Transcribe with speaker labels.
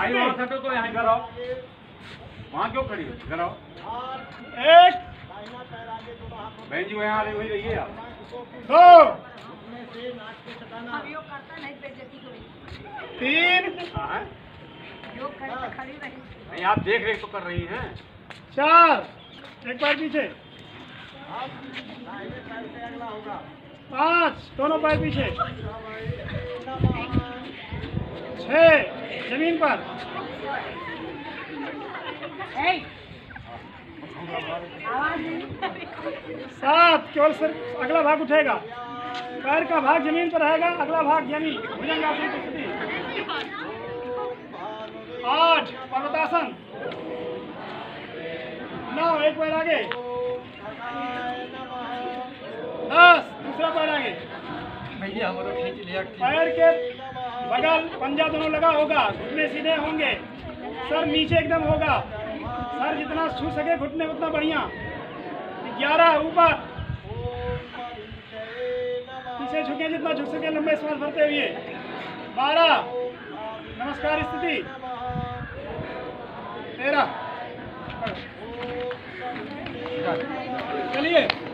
Speaker 1: भाई वहाँ खड़ो तो यहाँ इधर आओ। वहाँ क्यों खड़ी हो? इधर आओ।
Speaker 2: एक।
Speaker 1: बहन जी यहाँ आ रही वही रहिए आप।
Speaker 2: दो। तीन।
Speaker 1: हाँ?
Speaker 3: करे तो खड़ी रही।
Speaker 1: नहीं आप देख रेख तो कर रही हैं।
Speaker 2: चार। एक पैर पीछे। पाँच। दोनों पैर पीछे। छः ज़मीन पर। सात केवल सिर्फ़ अगला भाग उठेगा। पैर का भाग ज़मीन पर रहेगा अगला भाग यानी भुजंगासन की स्थिति। आठ पर्वतासन। नौ एक पैर आगे। दस दूसरा पैर आगे।
Speaker 4: भैया हमारा खींच लिया
Speaker 2: पैर के बगल पंजा दोनों लगा होगा, घुटने सीधे होंगे। सर, नीचे एकदम होगा। सर, जितना छू सके घुटने, उतना बढ़िया। ग्यारह, ऊपर। पीछे झुके, जितना झुक सके लंबे सांस भरते हुए। बारह। नमस्कार, स्थिति। तेरह। चलिए।